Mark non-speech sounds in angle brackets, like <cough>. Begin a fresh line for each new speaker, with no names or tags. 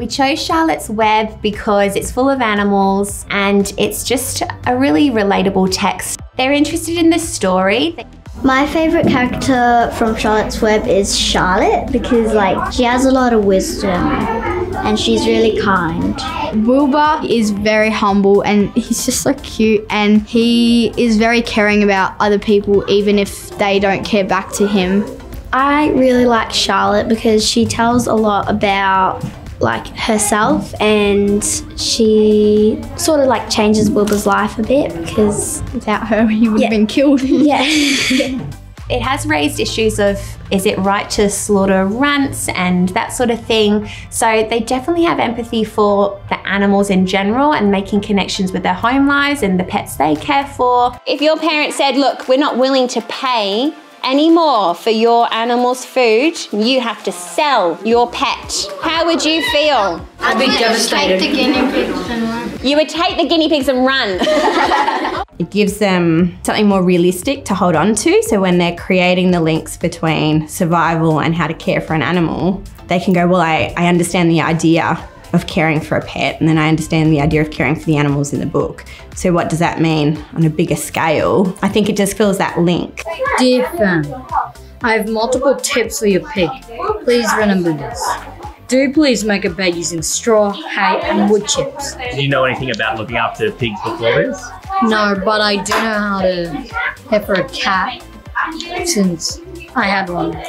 We chose Charlotte's Web because it's full of animals and it's just a really relatable text. They're interested in the story.
My favorite character from Charlotte's Web is Charlotte because like she has a lot of wisdom and she's really kind.
Wilbur is very humble and he's just so cute and he is very caring about other people even if they don't care back to him.
I really like Charlotte because she tells a lot about like herself and she sort of like changes Wilbur's life a bit because
Without her, he would have been killed. <laughs>
yeah. <laughs>
It has raised issues of is it right to slaughter rants and that sort of thing. So they definitely have empathy for the animals in general and making connections with their home lives and the pets they care for.
If your parents said, look, we're not willing to pay any more for your animal's food, you have to sell your pet, how would you feel?
I'd be devastated.
You would take the guinea pigs and run. <laughs>
It gives them something more realistic to hold on to. So when they're creating the links between survival and how to care for an animal, they can go, Well, I, I understand the idea of caring for a pet, and then I understand the idea of caring for the animals in the book. So, what does that mean on a bigger scale? I think it just feels that link.
Dear Fern, I have multiple tips for your pig. Please remember this. Do please make a bed using straw, hay, and wood chips.
Do you know anything about looking after pigs before this?
No, but I do know how to care for a cat since I had one.